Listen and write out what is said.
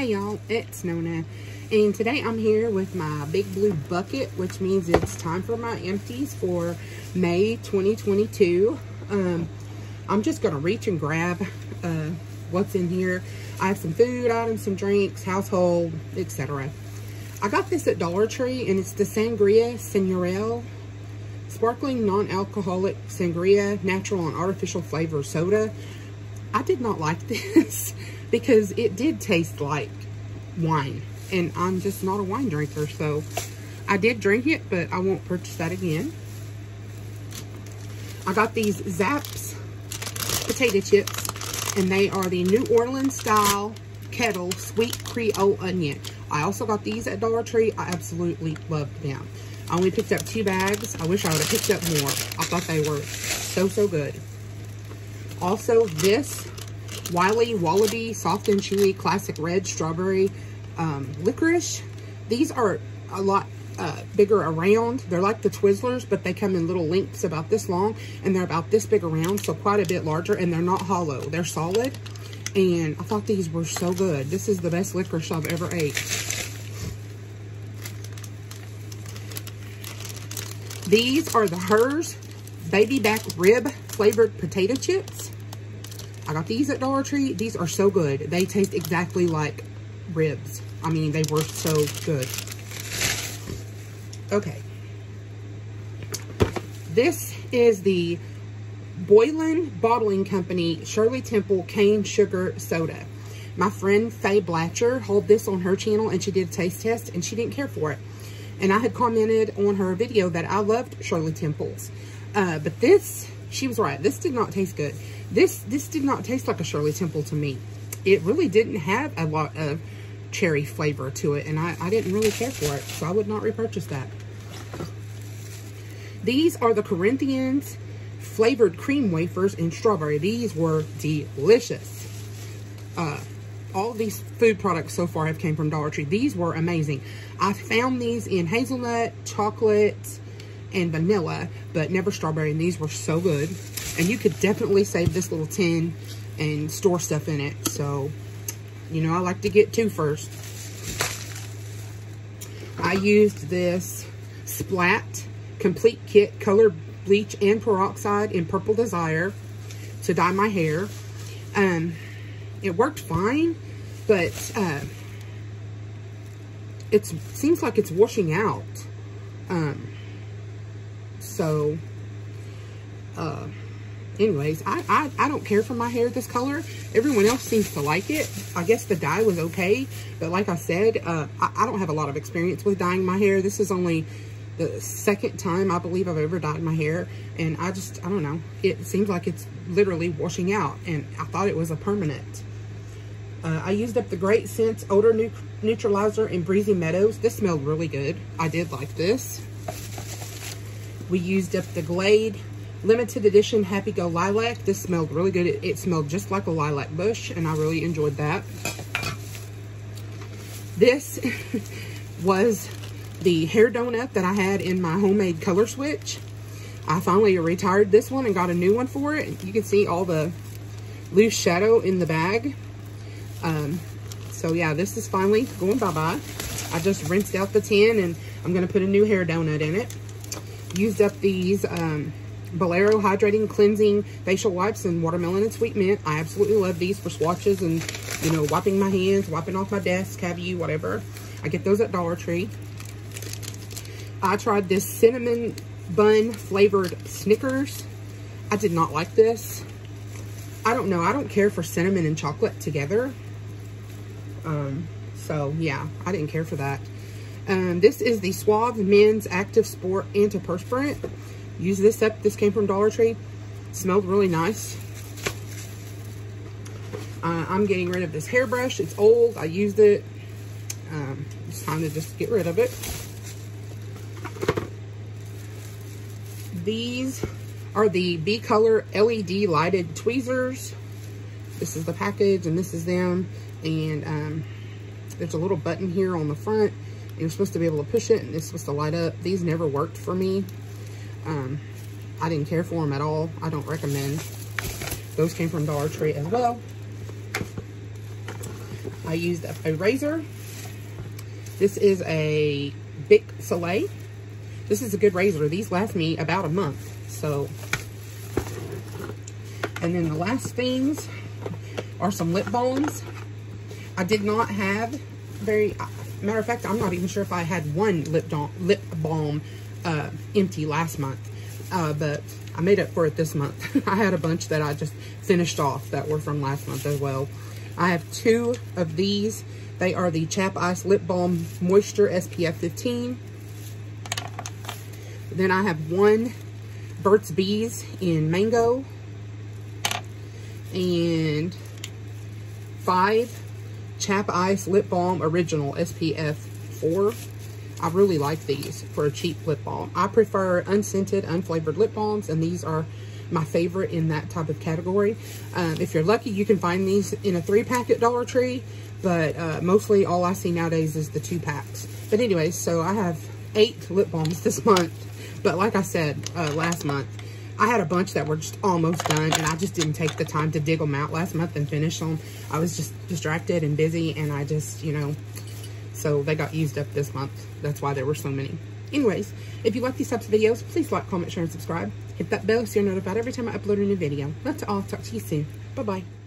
Hey y'all, it's Nona. And today I'm here with my big blue bucket, which means it's time for my empties for May 2022. Um, I'm just gonna reach and grab uh, what's in here. I have some food items, some drinks, household, etc. I got this at Dollar Tree and it's the Sangria Señorial Sparkling Non-Alcoholic Sangria Natural and Artificial Flavor Soda. I did not like this because it did taste like wine. And I'm just not a wine drinker so I did drink it but I won't purchase that again. I got these Zapp's potato chips and they are the New Orleans style kettle sweet Creole onion. I also got these at Dollar Tree. I absolutely loved them. I only picked up two bags. I wish I would have picked up more. I thought they were so so good. Also this Wiley Wallaby Soft and Chewy Classic Red Strawberry um, Licorice. These are a lot uh, bigger around. They're like the Twizzlers, but they come in little lengths about this long, and they're about this big around, so quite a bit larger, and they're not hollow. They're solid, and I thought these were so good. This is the best licorice I've ever ate. These are the Herr's Baby Back Rib Flavored Potato Chips. I got these at Dollar Tree. These are so good. They taste exactly like ribs. I mean, they were so good. Okay. This is the Boylan Bottling Company Shirley Temple Cane Sugar Soda. My friend Faye Blatcher held this on her channel and she did a taste test and she didn't care for it. And I had commented on her video that I loved Shirley Temple's. Uh, but this, she was right. This did not taste good. This this did not taste like a Shirley Temple to me. It really didn't have a lot of cherry flavor to it, and I, I didn't really care for it, so I would not repurchase that. These are the Corinthians flavored cream wafers in strawberry. These were delicious. Uh, all these food products so far have came from Dollar Tree. These were amazing. I found these in hazelnut, chocolate, and vanilla, but never strawberry, and these were so good. And you could definitely save this little tin and store stuff in it. So, you know, I like to get two first. I used this Splat Complete Kit Color Bleach and Peroxide in Purple Desire to dye my hair. Um, it worked fine, but uh, it seems like it's washing out. Um, so, uh, anyways, I, I, I don't care for my hair this color. Everyone else seems to like it. I guess the dye was okay. But like I said, uh, I, I don't have a lot of experience with dyeing my hair. This is only the second time I believe I've ever dyed my hair. And I just, I don't know. It seems like it's literally washing out. And I thought it was a permanent. Uh, I used up the Great Scents Odor Neutralizer in Breezy Meadows. This smelled really good. I did like this. We used up the Glade limited edition Happy Go Lilac. This smelled really good. It, it, smelled just like a lilac bush, and I really enjoyed that. This was the hair donut that I had in my homemade color switch. I finally retired this one and got a new one for it. You can see all the loose shadow in the bag. Um, so yeah, this is finally going bye-bye. I just rinsed out the tin and I'm going to put a new hair donut in it. Used up these um, Bolero Hydrating Cleansing Facial Wipes and Watermelon and Sweet Mint. I absolutely love these for swatches and, you know, wiping my hands, wiping off my desk, have you, whatever. I get those at Dollar Tree. I tried this cinnamon bun flavored Snickers. I did not like this. I don't know. I don't care for cinnamon and chocolate together. Um, so, yeah, I didn't care for that. Um, this is the Suave Men's Active Sport Antiperspirant use this up. This came from Dollar Tree. Smelled really nice. Uh, I'm getting rid of this hairbrush. It's old. I used it. Um, it's time to just get rid of it. These are the B-Color LED lighted tweezers. This is the package and this is them. And um, there's a little button here on the front. You're supposed to be able to push it and it's supposed to light up. These never worked for me. Um, I didn't care for them at all. I don't recommend. Those came from Dollar Tree as well. I used a, a razor. This is a Bic Soleil. This is a good razor. These last me about a month. So, and then the last things are some lip balms. I did not have very, matter of fact, I'm not even sure if I had one lip, balm, lip balm uh, empty last month. Uh, but I made up for it this month. I had a bunch that I just finished off that were from last month as well. I have two of these. They are the Chap Ice Lip Balm Moisture SPF 15. Then I have one Burt's Bees in Mango. And five Chap Ice Lip Balm Original SPF 4. I really like these for a cheap lip balm. I prefer unscented, unflavored lip balms, and these are my favorite in that type of category. Um, if you're lucky, you can find these in a three-pack at Dollar Tree, but uh, mostly all I see nowadays is the two packs. But anyways, so I have eight lip balms this month. But like I said uh, last month, I had a bunch that were just almost done, and I just didn't take the time to dig them out last month and finish them. I was just distracted and busy, and I just, you know, so they got used up this month. That's why there were so many. Anyways, if you like these types of videos, please like, comment, share, and subscribe. Hit that bell so you're notified every time I upload a new video. That's all. Talk to you soon. Bye-bye.